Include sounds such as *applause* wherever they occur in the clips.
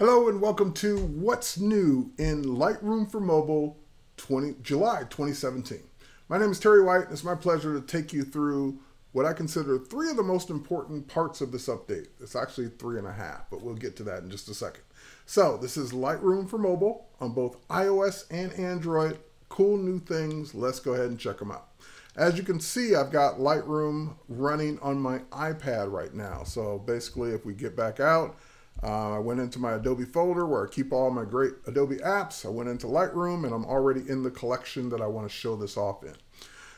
Hello and welcome to What's New in Lightroom for Mobile 20, July 2017. My name is Terry White. And it's my pleasure to take you through what I consider three of the most important parts of this update. It's actually three and a half, but we'll get to that in just a second. So this is Lightroom for Mobile on both iOS and Android. Cool new things. Let's go ahead and check them out. As you can see, I've got Lightroom running on my iPad right now. So basically, if we get back out, uh, I went into my Adobe folder where I keep all my great Adobe apps. I went into Lightroom and I'm already in the collection that I want to show this off in.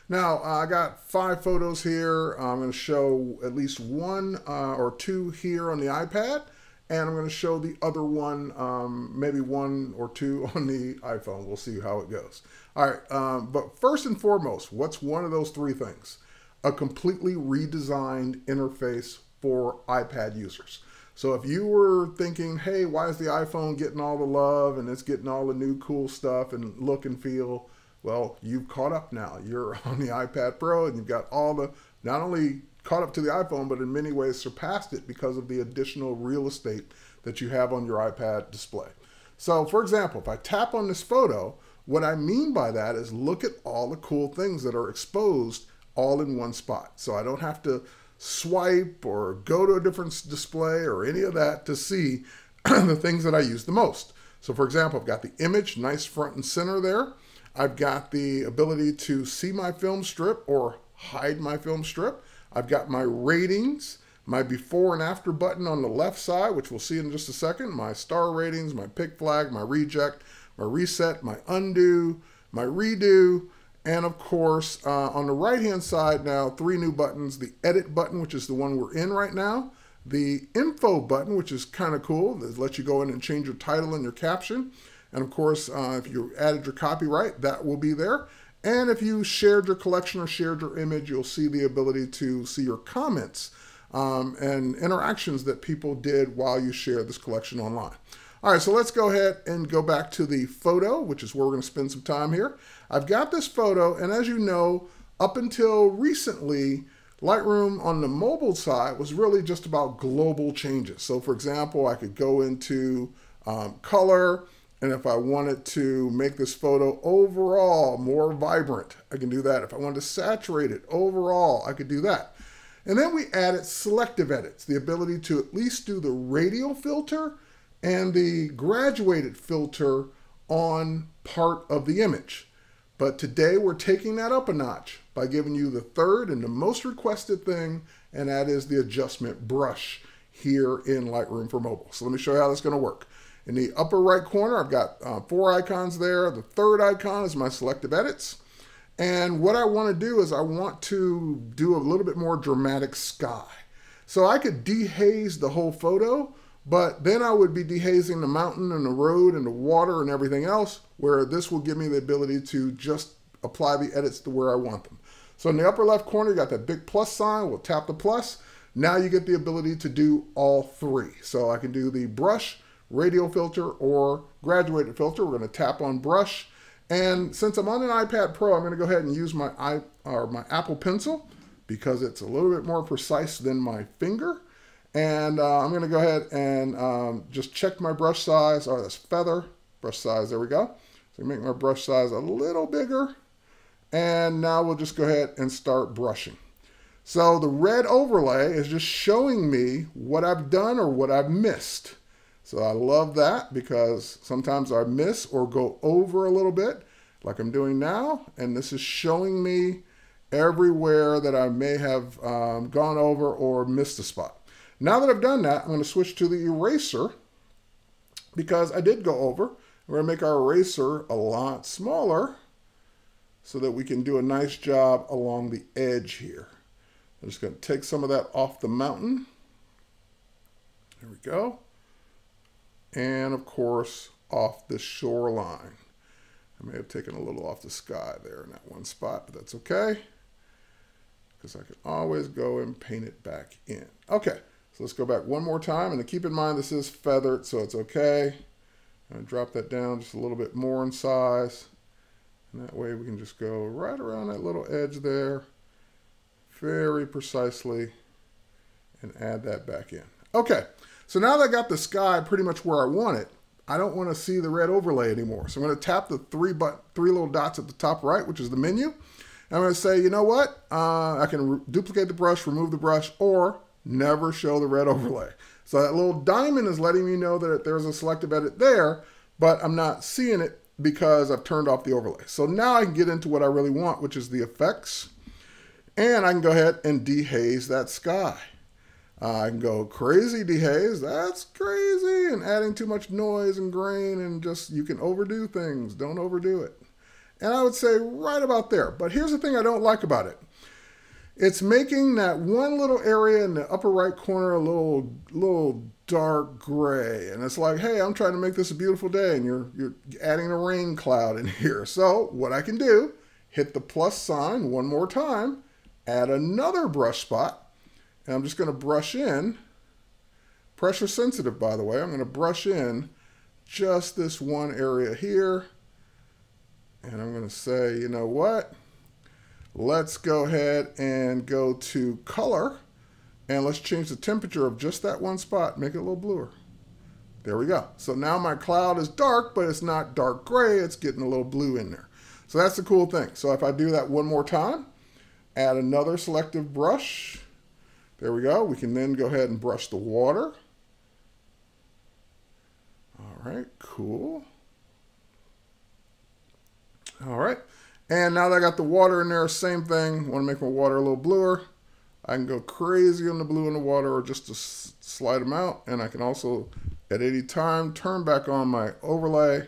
Now, uh, I got five photos here. I'm going to show at least one uh, or two here on the iPad, and I'm going to show the other one, um, maybe one or two *laughs* on the iPhone. We'll see how it goes. All right, um, but first and foremost, what's one of those three things? A completely redesigned interface for iPad users. So if you were thinking, hey, why is the iPhone getting all the love and it's getting all the new cool stuff and look and feel, well, you've caught up now. You're *laughs* on the iPad Pro and you've got all the, not only caught up to the iPhone, but in many ways surpassed it because of the additional real estate that you have on your iPad display. So for example, if I tap on this photo, what I mean by that is look at all the cool things that are exposed all in one spot. So I don't have to swipe or go to a different display or any of that to see *clears throat* the things that I use the most. So for example, I've got the image nice front and center there. I've got the ability to see my film strip or hide my film strip. I've got my ratings, my before and after button on the left side, which we'll see in just a second, my star ratings, my pick flag, my reject, my reset, my undo, my redo, and of course, uh, on the right-hand side now, three new buttons. The edit button, which is the one we're in right now. The info button, which is kind of cool. That lets you go in and change your title and your caption. And of course, uh, if you added your copyright, that will be there. And if you shared your collection or shared your image, you'll see the ability to see your comments um, and interactions that people did while you shared this collection online. All right, so let's go ahead and go back to the photo, which is where we're gonna spend some time here. I've got this photo, and as you know, up until recently, Lightroom on the mobile side was really just about global changes. So for example, I could go into um, color, and if I wanted to make this photo overall more vibrant, I can do that. If I wanted to saturate it overall, I could do that. And then we added selective edits, the ability to at least do the radial filter and the graduated filter on part of the image. But today we're taking that up a notch by giving you the third and the most requested thing, and that is the adjustment brush here in Lightroom for mobile. So let me show you how that's gonna work. In the upper right corner, I've got uh, four icons there. The third icon is my selective edits. And what I wanna do is I want to do a little bit more dramatic sky. So I could dehaze the whole photo, but then I would be dehazing the mountain and the road and the water and everything else, where this will give me the ability to just apply the edits to where I want them. So in the upper left corner, you got that big plus sign. We'll tap the plus. Now you get the ability to do all three. So I can do the brush, radial filter, or graduated filter. We're going to tap on brush. And since I'm on an iPad Pro, I'm going to go ahead and use my, I, or my Apple Pencil because it's a little bit more precise than my finger. And uh, I'm gonna go ahead and um, just check my brush size. Oh, that's feather, brush size, there we go. So make my brush size a little bigger. And now we'll just go ahead and start brushing. So the red overlay is just showing me what I've done or what I've missed. So I love that because sometimes I miss or go over a little bit like I'm doing now. And this is showing me everywhere that I may have um, gone over or missed a spot. Now that I've done that, I'm going to switch to the eraser because I did go over. We're going to make our eraser a lot smaller so that we can do a nice job along the edge here. I'm just going to take some of that off the mountain. There we go. And of course, off the shoreline. I may have taken a little off the sky there in that one spot, but that's okay. Because I can always go and paint it back in. Okay. So let's go back one more time. And keep in mind, this is feathered, so it's okay. And drop that down just a little bit more in size. And that way we can just go right around that little edge there very precisely and add that back in. Okay, So now that I got the sky pretty much where I want it, I don't want to see the red overlay anymore. So I'm going to tap the three but three little dots at the top right, which is the menu. And I'm going to say, you know what? Uh, I can duplicate the brush, remove the brush, or never show the red *laughs* overlay. So that little diamond is letting me know that there's a selective edit there, but I'm not seeing it because I've turned off the overlay. So now I can get into what I really want, which is the effects. And I can go ahead and dehaze that sky. I can go crazy dehaze, that's crazy, and adding too much noise and grain and just, you can overdo things, don't overdo it. And I would say right about there. But here's the thing I don't like about it. It's making that one little area in the upper right corner a little, little dark gray. And it's like, hey, I'm trying to make this a beautiful day, and you're, you're adding a rain cloud in *laughs* here. So what I can do, hit the plus sign one more time, add another brush spot, and I'm just going to brush in, pressure sensitive, by the way. I'm going to brush in just this one area here. And I'm going to say, you know what? Let's go ahead and go to color. And let's change the temperature of just that one spot. Make it a little bluer. There we go. So now my cloud is dark, but it's not dark gray. It's getting a little blue in there. So that's the cool thing. So if I do that one more time, add another selective brush. There we go. We can then go ahead and brush the water. All right, cool. All right. And now that I got the water in there, same thing. Want to make my water a little bluer. I can go crazy on the blue in the water or just to slide them out. And I can also, at any time, turn back on my overlay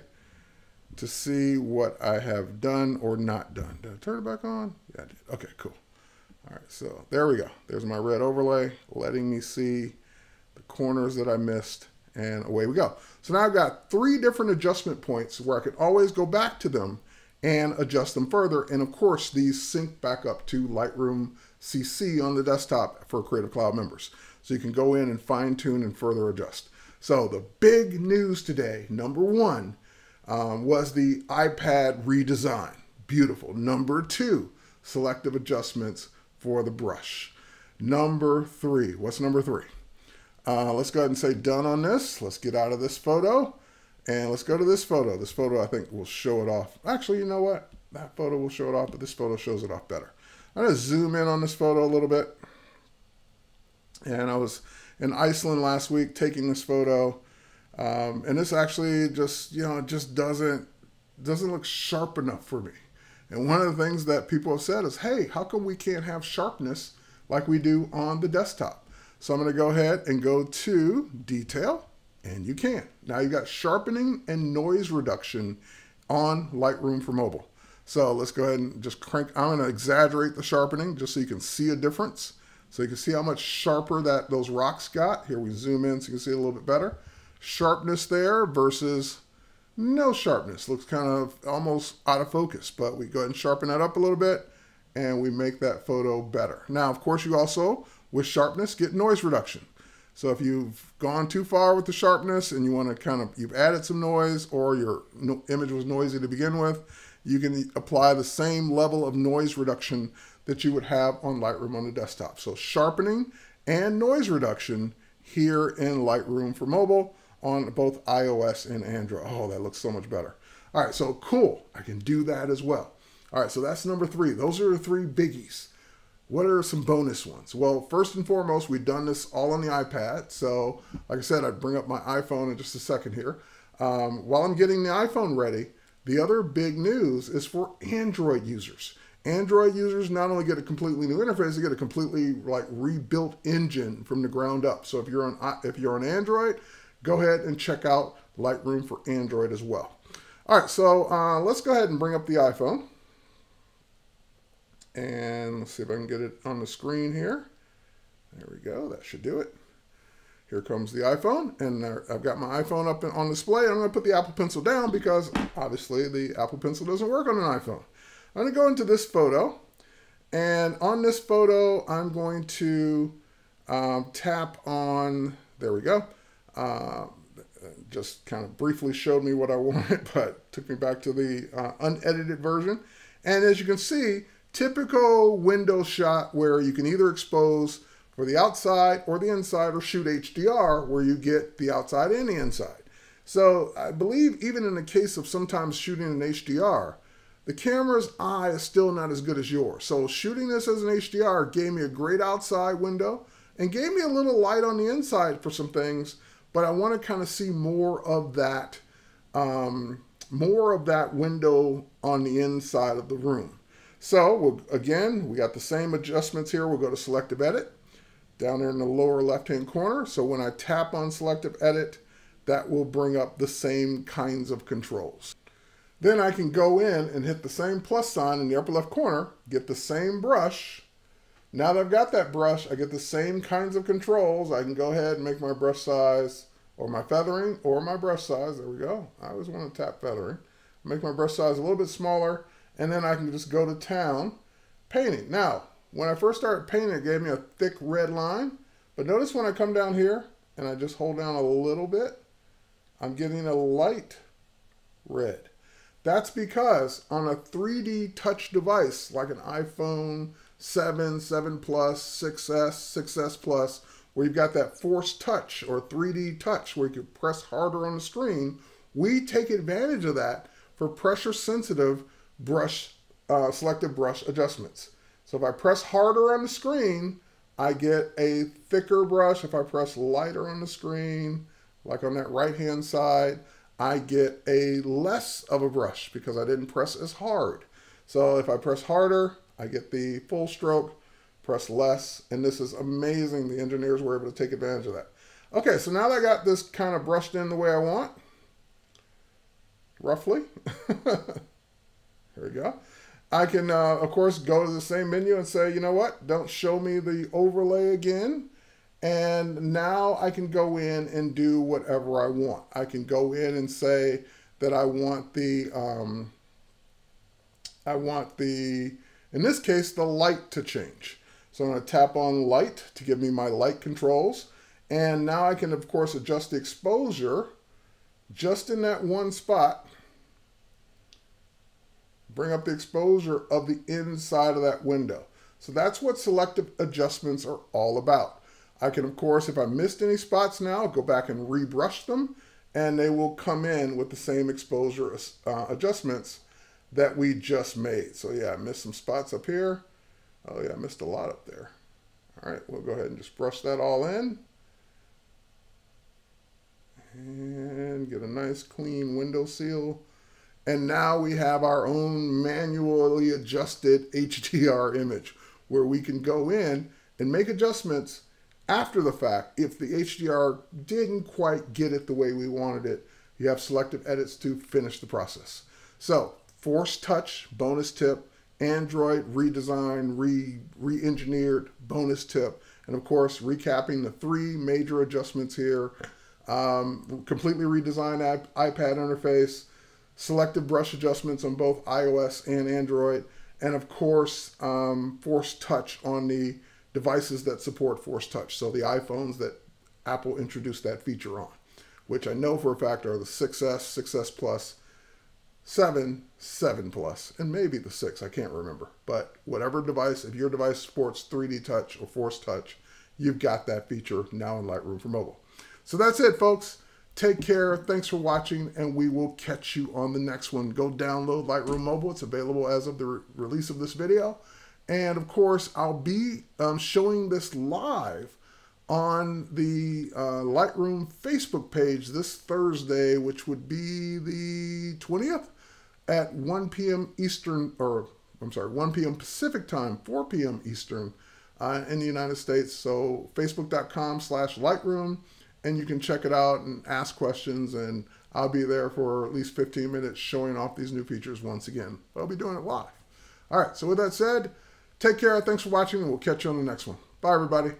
to see what I have done or not done. Did I turn it back on? Yeah, I did. Okay, cool. All right, so there we go. There's my red overlay, letting me see the corners that I missed, and away we go. So now I've got three different adjustment points where I can always go back to them and adjust them further. And of course, these sync back up to Lightroom CC on the desktop for Creative Cloud members. So you can go in and fine tune and further adjust. So the big news today, number one, um, was the iPad redesign. Beautiful. Number two, selective adjustments for the brush. Number three, what's number three? Uh, let's go ahead and say done on this. Let's get out of this photo and let's go to this photo. This photo I think will show it off. Actually, you know what? That photo will show it off, but this photo shows it off better. I'm gonna zoom in on this photo a little bit. And I was in Iceland last week taking this photo. Um, and this actually just, you know, just doesn't, doesn't look sharp enough for me. And one of the things that people have said is, hey, how come we can't have sharpness like we do on the desktop? So I'm going to go ahead and go to detail, and you can. Now you got sharpening and noise reduction on Lightroom for mobile. So let's go ahead and just crank. I'm going to exaggerate the sharpening just so you can see a difference. So you can see how much sharper that those rocks got. Here we zoom in so you can see a little bit better. Sharpness there versus no sharpness. Looks kind of almost out of focus, but we go ahead and sharpen that up a little bit and we make that photo better. Now, of course, you also, with sharpness, get noise reduction. So if you've gone too far with the sharpness and you want to kind of, you've added some noise or your no, image was noisy to begin with, you can apply the same level of noise reduction that you would have on Lightroom on the desktop. So sharpening and noise reduction here in Lightroom for mobile on both iOS and Android. Oh, that looks so much better. All right, so cool. I can do that as well. All right, so that's number three. Those are the three biggies. What are some bonus ones? Well, first and foremost, we've done this all on the iPad. So, like I said, I'd bring up my iPhone in just a second here. Um, while I'm getting the iPhone ready, the other big news is for Android users. Android users not only get a completely new interface, they get a completely like rebuilt engine from the ground up. So if you're on if you're on Android, go ahead and check out Lightroom for Android as well. All right, so uh, let's go ahead and bring up the iPhone. And let's see if I can get it on the screen here. There we go, that should do it. Here comes the iPhone, and I've got my iPhone up on display. I'm gonna put the Apple Pencil down because obviously the Apple Pencil doesn't work on an iPhone. I'm gonna go into this photo, and on this photo, I'm going to um, tap on, there we go, uh, just kind of briefly showed me what I *laughs* wanted, but took me back to the uh, unedited version. And as you can see, typical window shot where you can either expose for the outside or the inside or shoot HDR where you get the outside and the inside. So I believe even in the case of sometimes shooting in HDR, the camera's eye is still not as good as yours. So shooting this as an HDR gave me a great outside window and gave me a little light on the inside for some things, but I want to kind of see more of that, um, more of that window on the inside of the room. So we'll, again, we got the same adjustments here. We'll go to selective edit down there in the lower left-hand corner. So when I tap on selective edit, that will bring up the same kinds of controls. Then I can go in and hit the same plus sign in the upper left corner, get the same brush. Now that I've got that brush, I get the same kinds of controls. I can go ahead and make my brush size or my feathering or my brush size. There we go. I always want to tap feathering. Make my brush size a little bit smaller and then I can just go to town painting. Now, when I first started painting, it gave me a thick red line. But notice when I come down here and I just hold down a little bit, I'm getting a light red. That's because on a 3D touch device like an iPhone 7, 7 Plus, 6S, 6S Plus, where you've got that force touch or 3D touch where you can press harder on the screen, we take advantage of that for pressure sensitive brush, uh, selective brush adjustments. So if I press harder on the screen, I get a thicker brush. If I press lighter on the screen, like on that right hand side, I get a less of a brush because I didn't press as hard. So if I press harder, I get the full stroke, press less, and this is amazing. The engineers were able to take advantage of that. Okay, so now that I got this kind of brushed in the way I want, roughly, *laughs* go. I can, uh, of course, go to the same menu and say, you know what, don't show me the overlay again. And now I can go in and do whatever I want. I can go in and say that I want the, um, I want the, in this case, the light to change. So I'm going to tap on light to give me my light controls. And now I can, of course, adjust the exposure just in that one spot. Bring up the exposure of the inside of that window. So that's what selective adjustments are all about. I can, of course, if I missed any spots now, go back and rebrush them and they will come in with the same exposure uh, adjustments that we just made. So yeah, I missed some spots up here. Oh yeah, I missed a lot up there. All right, we'll go ahead and just brush that all in. And get a nice clean window seal. And now we have our own manually adjusted HDR image where we can go in and make adjustments after the fact, if the HDR didn't quite get it the way we wanted it, you have selective edits to finish the process. So, Force Touch, bonus tip, Android redesign, re, re-engineered, bonus tip, and of course, recapping the three major adjustments here. Um, completely redesigned iPad interface, selective brush adjustments on both iOS and Android, and of course, um, Force Touch on the devices that support Force Touch. So the iPhones that Apple introduced that feature on, which I know for a fact are the 6S, 6S Plus, 7, 7 Plus, and maybe the 6, I can't remember. But whatever device, if your device supports 3D Touch or Force Touch, you've got that feature now in Lightroom for mobile. So that's it, folks. Take care. Thanks for watching, and we will catch you on the next one. Go download Lightroom Mobile. It's available as of the re release of this video. And of course, I'll be um, showing this live on the uh, Lightroom Facebook page this Thursday, which would be the 20th at 1 p.m. Eastern, or I'm sorry, 1 p.m. Pacific time, 4 p.m. Eastern uh, in the United States. So facebook.com slash Lightroom, and you can check it out and ask questions, and I'll be there for at least 15 minutes showing off these new features once again. But I'll be doing it live. All right, so with that said, Take care. Thanks for watching, and we'll catch you on the next one. Bye, everybody.